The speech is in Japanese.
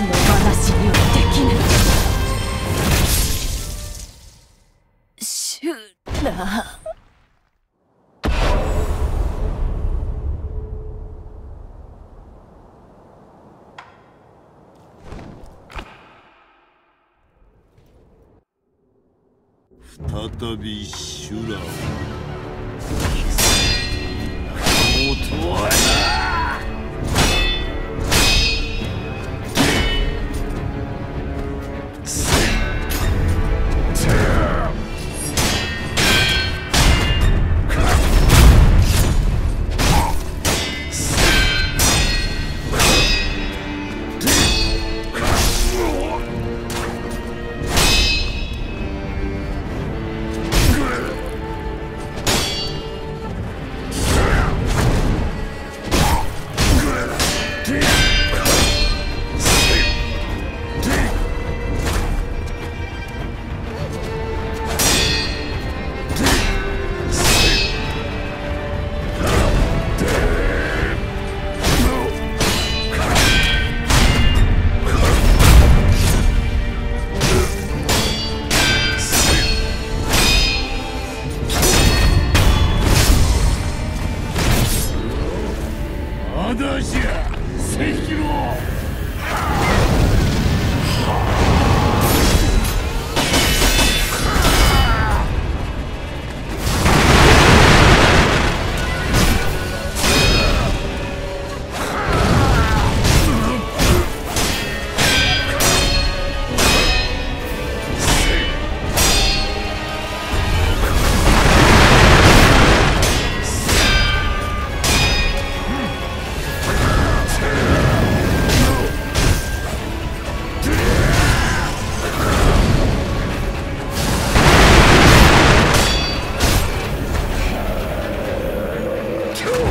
放しにはできないシュラ再び修羅をまだじゃ石器 Two!